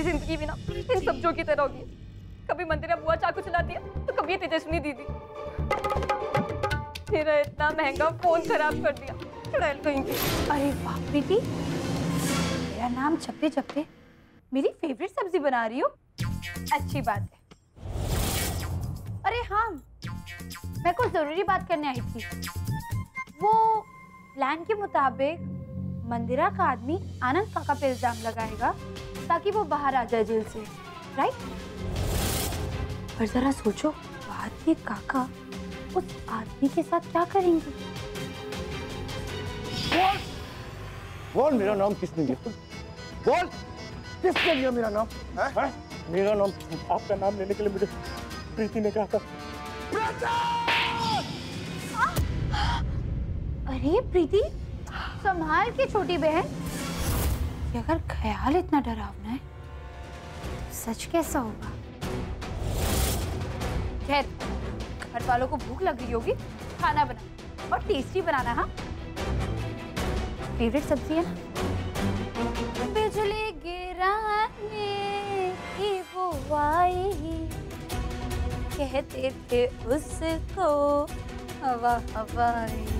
मेरी ज़िंदगी भी ना इन सब्जियों की तरह होगी। कभी मंदिरा बुआ चाकू चलाती है तो कभी ये तेजस्विनी दीदी। मेरा इतना महँगा फ़ोन खराब कर दिया अरे वाह प्रीति मेरा नाम चपते चपते मेरी फेवरेट सब्ज़ी बना रही हो। अच्छी बात है। अरे हाँ मैं कुछ ज़रूरी बात करने आई थी। वो प्लान के मुताबिक मंदिरा का आदमी आनंद काका पे इल्ज़ाम लगाएगा। ताकि वो बाहर आ जाए जेल से राइट पर जरा सोचो बाद में काका उस आदमी के साथ क्या करेंगे? बोल। बोल मेरा नाम किसने दिया बोल। किसने लिया मेरा नाम? है? है? मेरा नाम आपका नाम लेने के लिए मुझे प्रीति ने कहा था। अरे प्रीति संभाल के छोटी बहन। ये अगर ख्याल इतना डरावना है, सच कैसा होगा? खैर घर वालों को भूख लग रही होगी, खाना बना और टेस्टी बनाना हाँ? फेवरेट सब्ज़ी है ना? बिजली गिराने की वो आई कहते थे उसको, हवा हवाई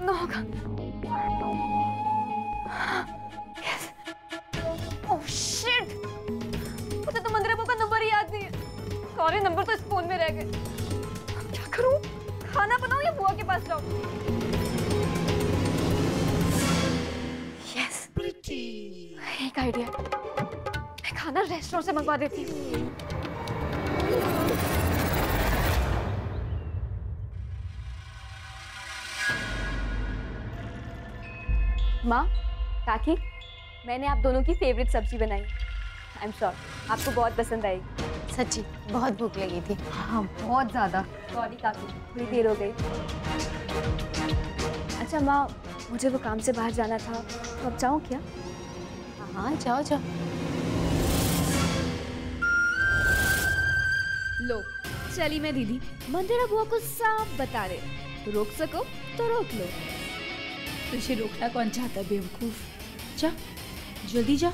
करना होगा मुझे तो मंदिरा का नंबर ही याद नहीं है सारे नंबर तो इस फ़ोन में रह गए। क्या करूँ? खाना बनाऊँ या बुआ के पास जाऊँ यस एक आइडिया मैं खाना रेस्टोरेंट से मंगवा देती हूँ। माँ काकी मैंने आप दोनों की फेवरेट सब्ज़ी बनाई। आई एम श्योर आपको बहुत पसंद आएगी। सच्ची बहुत भूख लगी थी। हाँ बहुत ज़्यादा। सॉरी काकी थोड़ी देर हो गई। अच्छा माँ मुझे वो काम से बाहर जाना था। तो अब जाऊँ क्या? हाँ जाओ जाओ। लो चली मैं दीदी मंदिरा बुआ को साफ़ बता दे रोक सको तो रोक लो। तुझे रोकना कौन चाहता है बेवकूफ़? जा जल्दी जा।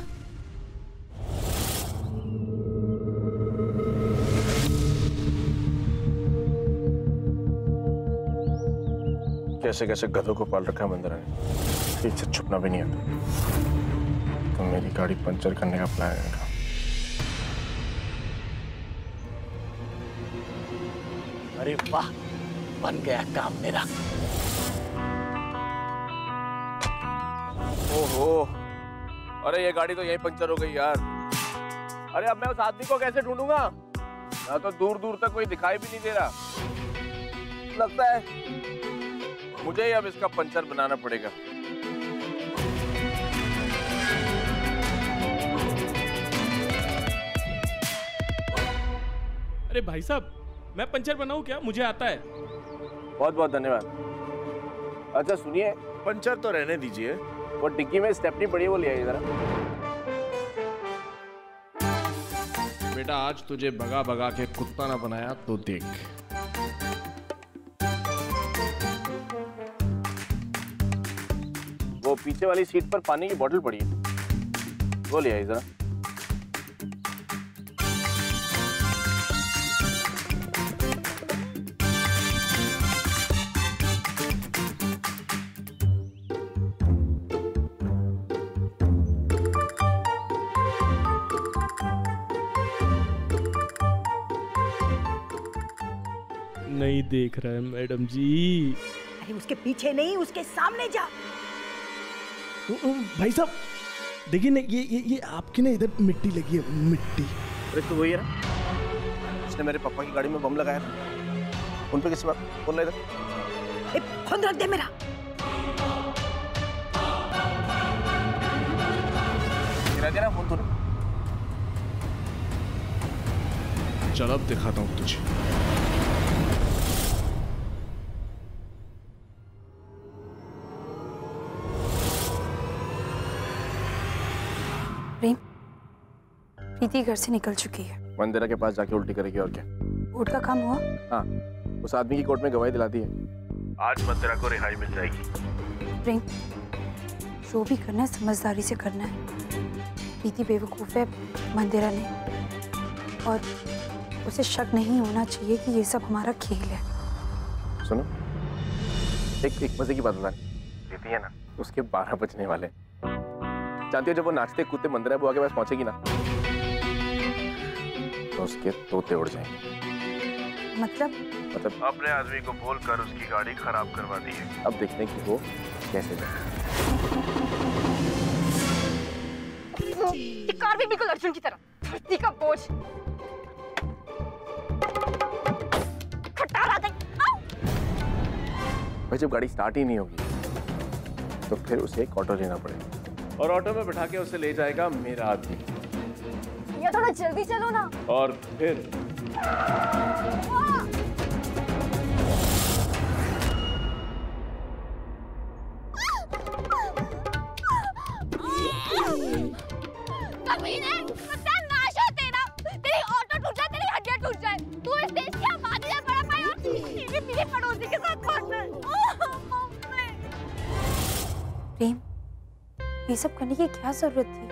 कैसे कैसे गधों को पाल रखा है मंदिरा ने ठीक से छुपना भी नहीं आता। तो मेरी गाड़ी पंचर करने का प्लान है। अरे वाह बन गया काम मेरा। अरे ये गाड़ी तो यहीं पंचर हो गई यार। अरे अब मैं उस आदमी को कैसे ढूंढूँगा? यहाँ तो दूर दूर तक कोई दिखाई भी नहीं दे रहा। लगता है मुझे ही अब इसका पंचर बनाना पड़ेगा। अरे भाई साहब मैं पंचर बनाऊँ क्या? मुझे आता है। बहुत बहुत धन्यवाद। अच्छा सुनिए। पंचर तो रहने दीजिए। वो डिक्की में स्टेपनी पड़ी है, वो ले आई जरा। बेटा आज तुझे भगा भगा के कुत्ता ना बनाया तो देख। वो पीछे वाली सीट पर पानी की बोतल पड़ी है। वो ले आई जरा। नहीं देख रहा है मैडम जी। अरे उसके पीछे नहीं उसके सामने जा। ओ, ओ, भाई साहब देखिए ना ये ये ये आपकी ना इधर मिट्टी लगी है मिट्टी। अरे तो वही है ना उसने मेरे पापा की गाड़ी में बम लगाया था। उन पे किसी बात फ़ोन इधर। ए, फ़ोन रख दे मेरा। गिरा ना फ़ोन तूने? चल अब दिखाता हूँ तुझे। प्रीति घर से निकल चुकी है। मंदिरा के पास जाके उल्टी करेगी और क्या? कोर्ट का काम हुआ? हाँ। उस आदमी की कोर्ट में गवाही दिला दी है। आज मंदिरा को रिहाई मिल जाएगी। प्रेम जो भी करना है समझदारी से करना है। प्रीति बेवकूफ़ है मंदिरा नहीं और उसे शक नहीं होना चाहिए कि ये सब हमारा खेल है। सुनो। एक एक मज़े की बात बता प्रीति है ना उसके बारह बजने वाले जानती हो जब वो नाचते कूदते मंदिरा बुआ के पास पहुंचेगी ना? तो उसके तोते उड़ जाएँगे। मतलब? मतलब अपने आदमी को बोल कर उसकी गाड़ी खराब करवा दी है। अब देखते हैं कि वो कैसे कार भी बिल्कुल अर्जुन की तरह। धरती का बोझ। खटारा गई भाई जब गाड़ी स्टार्ट ही नहीं होगी तो फिर उसे एक ऑटो लेना पड़ेगा। और ऑटो में बिठा के उसे ले जाएगा मेरा आदमी। या थोड़ा जल्दी चलो ना। और फिर? कमीने सत्यानाश हो तेरा। तेरी ऑटो टूट जाए तेरी हड्डियाँ टूट जाए। तू इस देश की आबादी में बड़ा पाए और मेरे मेरे पड़ोसी के साथ पार्टनर प्रेम ये सब करने की क्या ज़रूरत थी?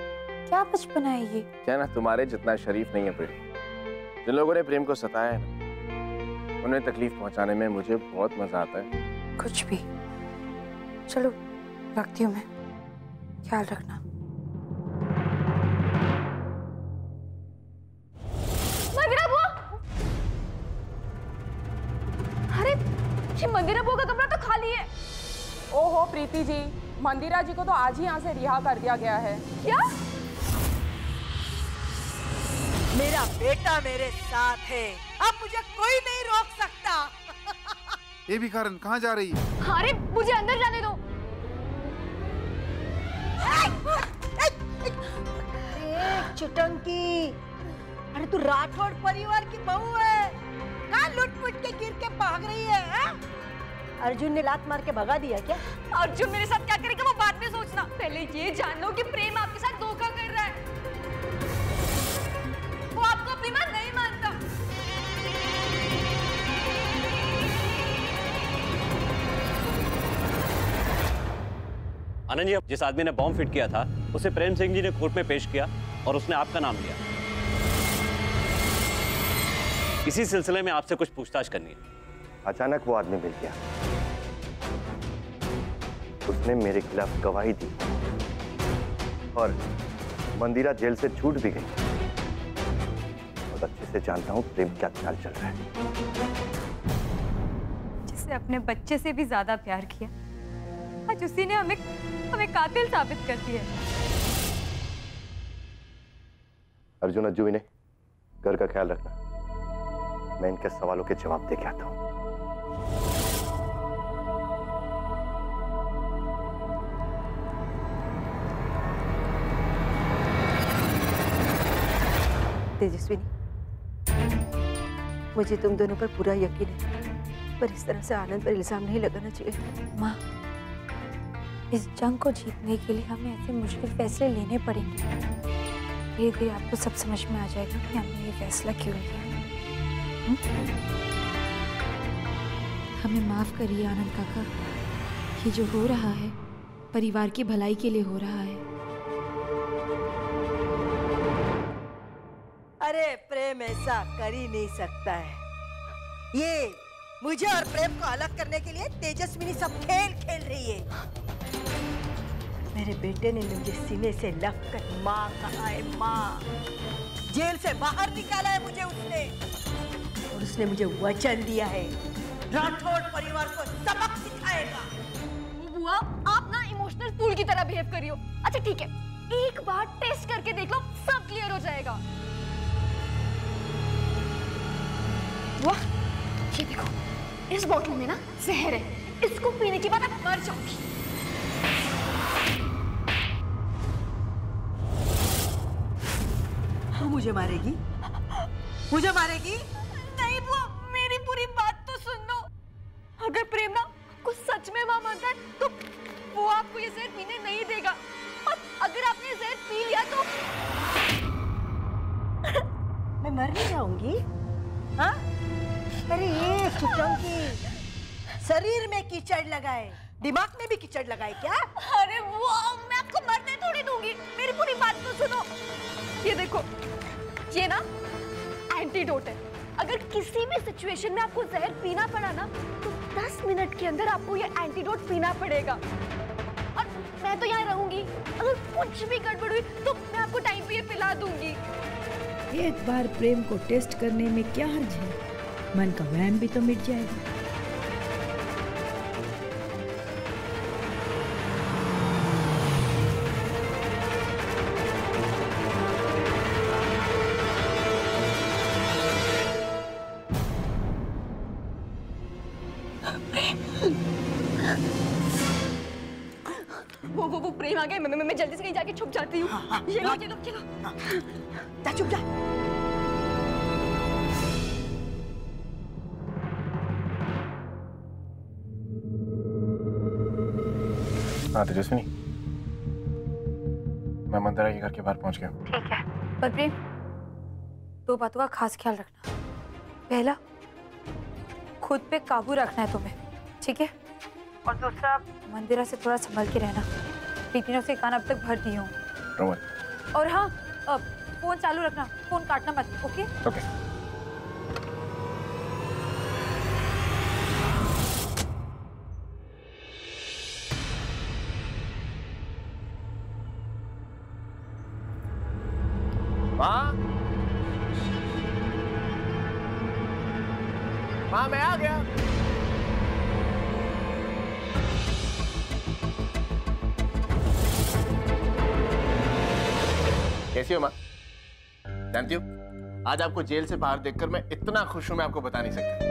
बचपना है ये क्या ना तुम्हारे जितना शरीफ नहीं है प्रेम। जिन लोगों ने प्रेम को सताया है ना उन्हें तकलीफ़ पहुँचाने में मुझे बहुत मज़ा आता है। कुछ भी। चलो रखती हूँ मैं। ख्याल रखना। मंदिरा बुआ अरे ये मंदिरा बुआ का कमरा तो खाली है। ओहो प्रीति जी मंदिरा जी को तो आज ही यहाँ से रिहा कर दिया गया है। क्या? मेरा बेटा मेरे साथ है। अब मुझे कोई नहीं रोक सकता। ये भी कारण कहाँ जा रही है? अरे मुझे अंदर जाने दो। चुटंकी। अरे तू राठौड़ परिवार की बहू है। कहाँ लुट पुट के गिर के भाग रही है हा? अर्जुन ने लात मार के भगा दिया क्या? अर्जुन मेरे साथ क्या करेगा वो बाद में सोचना। पहले ये जान लो कि प्रेम आपके साथ धोखा कर रहा है। आनंद जी जिस आदमी ने बॉम्ब फिट किया था उसे प्रेम सिंह जी ने कोर्ट में पेश किया और उसने आपका नाम लिया। इसी सिलसिले में आपसे कुछ पूछताछ करनी है। अचानक वो आदमी मिल गया। उसने मेरे खिलाफ गवाही दी और मंदिरा जेल से छूट भी गई। बहुत अच्छे से जानता हूँ प्रेम क्या ख्याल चल रहा है। जिससे अपने बच्चे से भी ज़्यादा प्यार किया आज उसी ने हमें हमें कातिल साबित कर दिया अर्जुन अज्जू ने घर का ख्याल रखना। मैं इनके सवालों के जवाब दे के आता हूँ। तेजस्विनी मुझे तुम दोनों पर पूरा यकीन है पर इस तरह से आनंद पर इल्ज़ाम नहीं लगाना चाहिए। माँ इस जंग को जीतने के लिए हमें ऐसे मुश्किल फैसले लेने पड़ेंगे। धीरे धीरे आपको सब समझ में आ जाएगा कि हमने ये फैसला क्यों लिया। हम्म? हमें माफ़ करिए आनंद काका, ये जो हो रहा है, परिवार की भलाई के लिए हो रहा है। अरे प्रेम ऐसा कर ही नहीं सकता है। ये मुझे और प्रेम को अलग करने के लिए तेजस्विनी सब खेल खेल रही है। मेरे बेटे ने मुझे सीने से लग कर माँ कहा है, माँ। जेल से बाहर निकाला है मुझे उसने। और उसने मुझे वचन दिया है। राठौड़ परिवार को सबक सिखाएगा। बुआ, आप ना इमोशनल फूल की तरह बिहेव करियो अच्छा ठीक है। एक बार टेस्ट करके देख लो, सब क्लियर हो जाएगा। बुआ, ये देखो, इस बोतल में ना जहर है। इसको पीने के बाद आप मर जाओगी। मुझे मारेगी? मुझे मारेगी? नहीं बुआ मेरी पूरी बात तो सुन लो। अगर प्रेम ना आपको सच में माँ मानता है तो वो आपको ये जहर पीने नहीं देगा। और अगर आपने जहर पी लिया तो मैं मर नहीं जाऊँगी। हाँ? अरे ये चुटंकी। शरीर में कीचड़ लगाए। दिमाग में भी कीचड़ लगाए क्या? अरे वो मैं आपको मरने थोड़ी दूँगी। मेरी पूरी बात तो सुनो। ये देखो, ये ना एंटीडोट है। अगर किसी भी सिचुएशन में आपको जहर पीना पड़ा ना तो 10 मिनट के अंदर आपको ये एंटीडोट पीना पड़ेगा। और मैं तो यहाँ रहूँगी। अगर कुछ भी गड़बड़ हुई तो मैं आपको टाइम पे ये पिला दूँगी। एक बार प्रेम को टेस्ट करने में क्या हर्ज है? मन का वहम भी तो मिट जाएगा। आ गए मैं, मैं, मैं जल्दी से कहीं जाके छुप जाती हूँ। ये लो ये लो ये लो। जा चुप जा। हाँ तेजस्विनी। मैं मंदिरा के घर के बाहर पहुँच गया ठीक है। पर प्रेम दो बातों का खास ख्याल रखना। पहला खुद पे काबू रखना है तुम्हें ठीक है? और दूसरा मंदिरा से थोड़ा संभल के रहना। प्रीति ने उसके कान अब तक भर दिए हूँ और हाँ अब फ़ोन चालू रखना फ़ोन काटना मत ओके? ओके। आज आपको जेल से बाहर देखकर मैं इतना खुश हूँ मैं आपको बता नहीं सकता।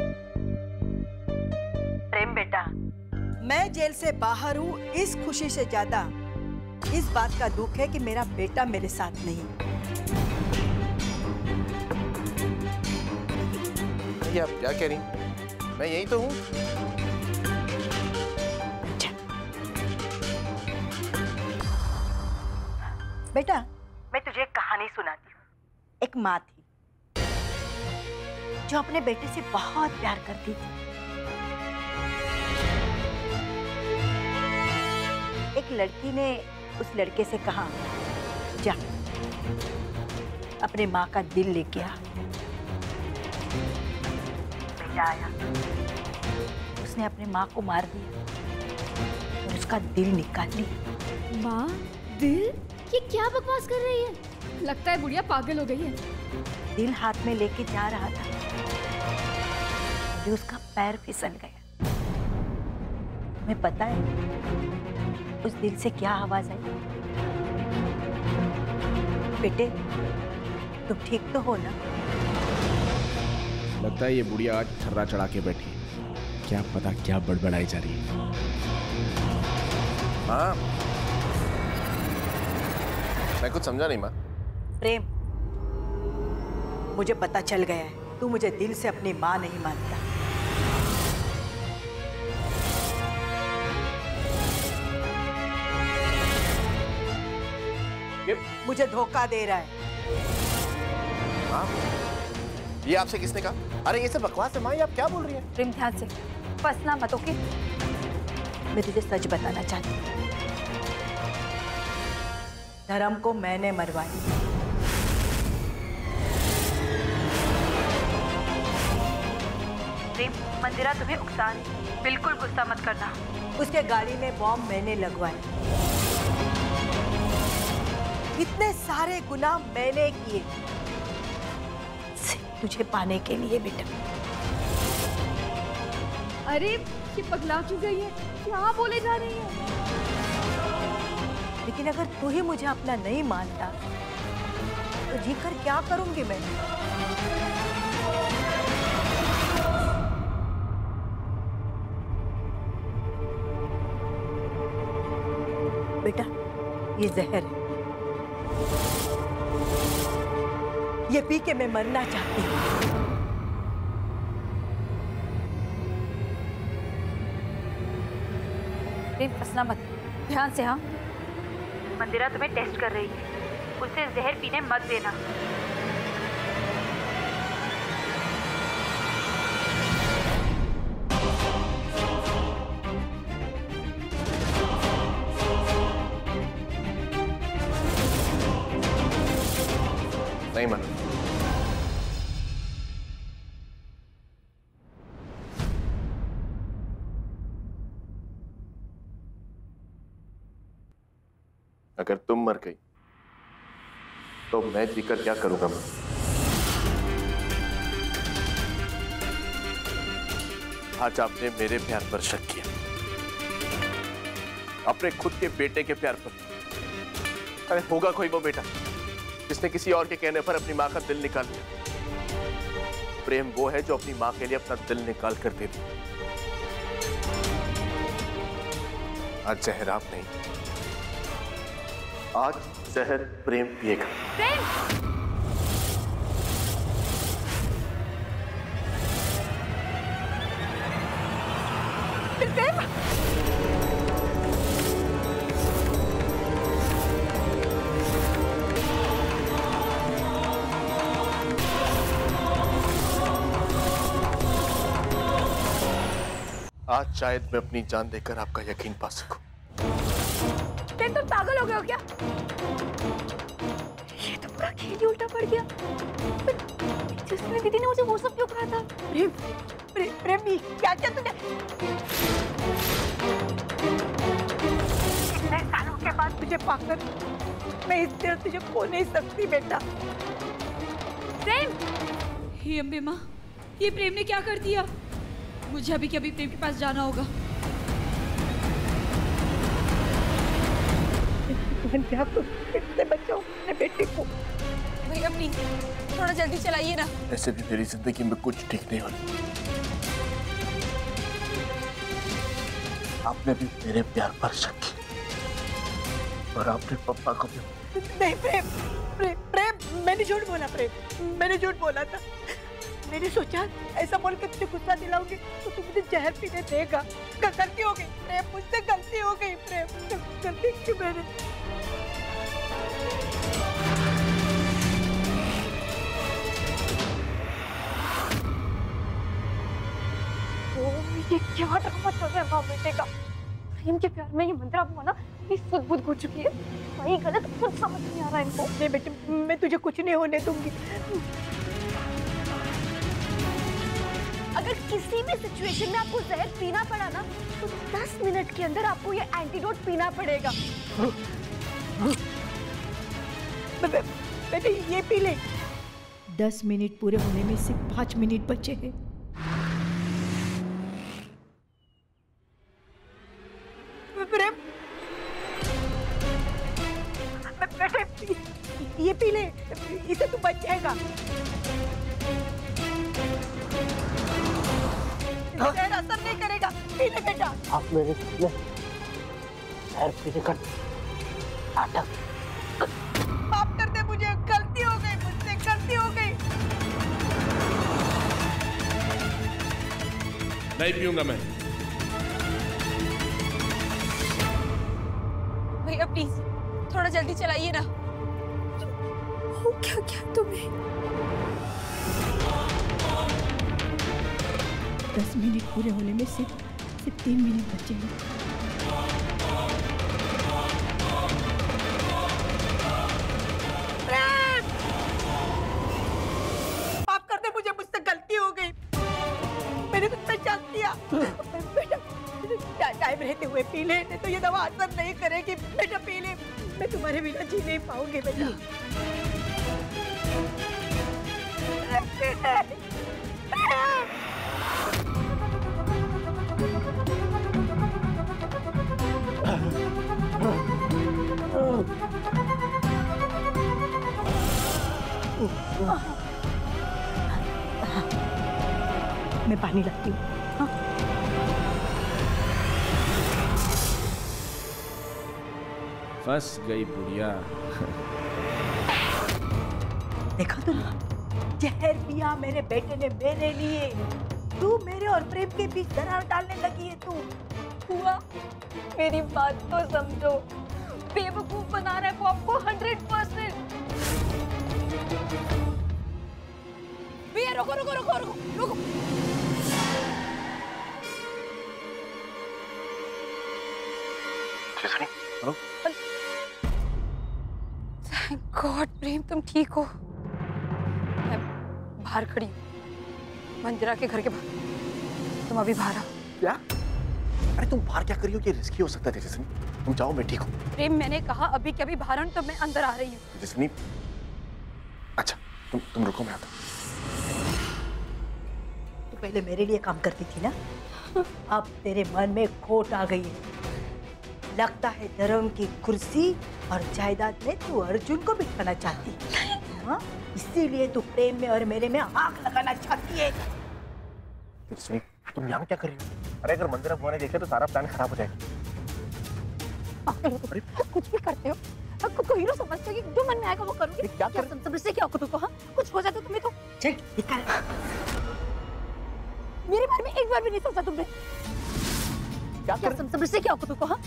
प्रेम बेटा मैं जेल से बाहर हूँ इस खुशी से ज़्यादा। इस बात का दुख है कि मेरा बेटा मेरे साथ नहीं। आप क्या कह रही मैं यही तो हूँ। बेटा मैं तुझे एक कहानी सुनाती हूँ। एक माँ थी। जो अपने बेटे से बहुत प्यार करती थी। एक लड़की ने उस लड़के से कहा जा अपने माँ का दिल लेके आ। आया। उसने अपने माँ को मार दिया और उसका दिल निकाल लिया। माँ दिल? ये क्या बकवास कर रही है? लगता है बुढ़िया पागल हो गई है। दिल हाथ में लेके जा रहा था। अभी उसका पैर फिसल गया। तुम्हें पता है उस दिल से क्या आवाज़ आई। बेटे तुम ठीक तो हो ना? लगता है ये बुढ़िया आज थर्रा चढ़ा के बैठी है। क्या पता क्या बड़बड़ाई जा रही है। हाँ मैं कुछ समझा नहीं माँ। प्रेम मुझे पता चल गया है। तू मुझे दिल से अपनी माँ नहीं मानता। ये मुझे धोखा दे रहा है। माँ ये आपसे किसने कहा? अरे ये सब बकवास है माँ आप क्या बोल रही हैं? प्रेम ध्यान से फंसना मत ओके? मैं तुझे सच बताना चाहती हूँ। धर्म को मैंने मरवाई प्रेम मंदिरा तुम्हें उकसा बिल्कुल गुस्सा मत करना। उसके गाड़ी में बॉम्ब मैंने लगवाया इतने सारे गुनाह मैंने किए। तुझे पाने के लिए बेटा। अरे ये पगला गई है क्या बोले जा रही है? लेकिन अगर तू ही मुझे अपना नहीं मानता तो जीकर क्या करूँगी मैं? बेटा ये जहर है। ये पी के मैं मरना चाहती हूँ। फंसना मत। ध्यान से हाँ? मंदिरा तुम्हें टेस्ट कर रही है। उसे जहर पीने मत देना। अगर तुम मर गई तो मैं जीकर क्या करूँगा मैं? आज आपने मेरे प्यार पर शक किया। अपने खुद के बेटे के प्यार पर। अरे होगा कोई वो बेटा, जिसने किसी और के कहने पर अपनी माँ का दिल निकाल लिया। प्रेम वो है जो अपनी माँ के लिए अपना दिल निकाल कर दे आज जहर आप नहीं। आज जहर प्रेम पिएगा प्रेम आज शायद मैं अपनी जान देकर आपका यकीन पा सकूँ। प्रेम तुम पागल हो गए हो क्या? ये तो पूरा खेल ही उल्टा पड़ गया। पर जिसने दीदी ने मुझे वो सब क्यों कहा था? प्रेम प्रेम प्रेम ये क्या क्या तूने? इतने सालों के बाद तुझे पाकर मैं इस तरह तुझे खो नहीं सकती, बेटा। प्रेम! हे अम्बे माँ ये प्रेम ने क्या कर दिया? मुझे अभी के प्रेम के पास जाना होगा। मैंने आपको कितने बचाओ अपने बेटे को। भैया प्लीज़ थोड़ा जल्दी चलाइए ना। ऐसे भी मेरी ज़िंदगी में कुछ ठीक नहीं हो रहा आपने भी मेरे प्यार पर शक किया। और आपने पप्पा को भी नहीं प्रेम प्रेम प्रेम मैंने झूठ बोला प्रेम। मैंने झूठ बोला था। मैंने सोचा ऐसा बोल के तुझे गुस्सा दिलाऊँगी तो तू मुझे जहर पीने देगा। गलती हो गई प्रेम मुझसे गलती हो गई प्रेम। गलती की मैंने ये क्या ड्रामा चल रहा है माँ बेटे। का प्रेम के प्यार में ये मंदिरा बुआ ना ये सुध बुध हो चुकी है। सही गलत कुछ समझ नहीं आ रहा है इनको। नहीं बेटे मैं तुझे कुछ नहीं होने दूँगी। अगर किसी भी सिचुएशन में आपको जहर पीना पड़ा ना तो 10 मिनट के अंदर आपको ये एंटीडोट पीना पड़ेगा। बे- बेटे ये पी ले। दस मिनट पूरे होने में सिर्फ़ पाँच मिनट बचे हैं। प्रेम बेटे ये पी ले। इसे तू बच जाएगा। जहर असर नहीं करेगा। पी ले बेटा। आप मेरे लिए जहर पीने का नहीं पीऊँगा मैं। भैया प्लीज़ थोड़ा जल्दी चलाइए ना। हो क्या क्या तुम्हें? दस मिनट पूरे होने में सिर्फ़ सिर्फ़ तीन मिनट बचे हैं। तुम्हारे बिना जी नहीं बेटा बेटा, मैं पानी लाती हूँ। फंस गई बुढ़िया। देखा तुम, जहर पिया मेरे बेटे ने मेरे लिए। तू मेरे और प्रेम के बीच दरार डालने लगी है तू। हुआ, मेरी बात तो समझो। बेवकूफ़ बना रहा है वो आपको हंड्रेड परसेंट भैया, रुको रुको रुको रुको रुको। गॉड प्रेम तुम ठीक हो। मैं बाहर खड़ी हूँ। मंदिरा के घर के बाहर। तुम अभी बाहर आओ। क्या? अरे तुम बाहर क्या कर रही हो? ये रिस्की हो सकता है तेजस्विनी तुम जाओ मैं ठीक हूँ। प्रेम मैंने कहा अभी के अभी बाहर तो मैं अंदर आ रही हूँ। तेजस्विनी अच्छा तुम तुम रुको मैं आता। तू पहले मेरे लिए काम करती थी ना? अब तेरे मन में खोट आ गई है। लगता है धर्म की कुर्सी और जायदाद में तू अर्जुन को बिठाना चाहती है। हाँ? इसीलिए तू प्रेम में और मेरे में आग लगाना चाहती है। तुम यहाँ क्या कर रही हो? अरे अगर मंदिरा बुआ ने देखे तो सारा प्लान खराब हो जाएगा। कुछ भी करते हो। अब को हीरो समझते हो कि जो मन में आएगा वो करूँगी। क्या कर समझ से क्या होगा तुमको हाँ? कुछ हो जाए तो तुम्हें तो। चल निकल। मेरे बारे में एक बार भी नहीं सोचा तुमने। क्या कर समझ से क्या होगा तुमको हाँ?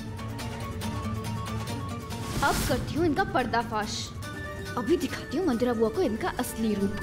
अब करती हूँ इनका पर्दाफाश। अभी दिखाती हूँ मंदिरा बुआ को इनका असली रूप।